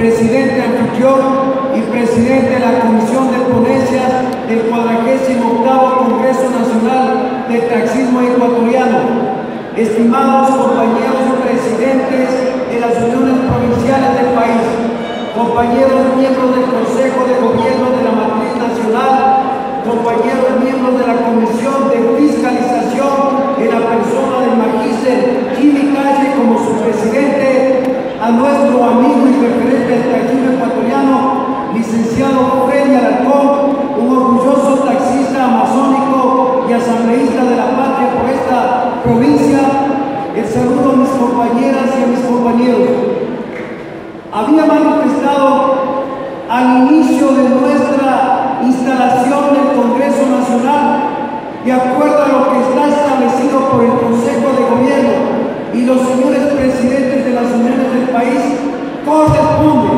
presidente anfitrión y presidente de la Comisión de Ponencias del 48 Congreso Nacional del Taxismo Ecuatoriano, estimados compañeros presidentes de las uniones provinciales del país, compañeros miembros del Consejo de Gobierno de la Matriz Nacional, compañeros miembros de la Comisión nuestro amigo y referente del taxismo ecuatoriano, licenciado Freddy Alarcón, un orgulloso taxista amazónico y asambleísta de la patria por esta provincia, el saludo a mis compañeras y a mis compañeros. Había manifestado al inicio de nuestra instalación del Congreso Nacional, de acuerdo a lo que está establecido por el Consejo de Gobierno y los señores presidentes de las uniones país, corresponde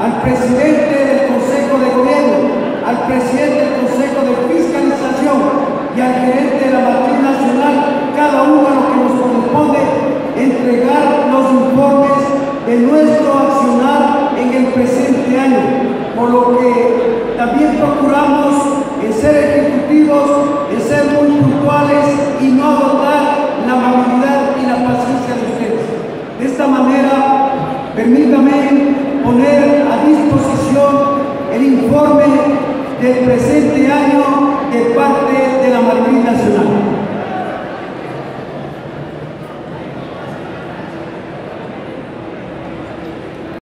al presidente del Consejo de Gobierno, al presidente del Consejo de Fiscalización y al gerente de la matriz nacional, cada uno a lo que nos corresponde entregar los informes de nuestro permítame poner a disposición el informe del presente año de parte de la matriz nacional.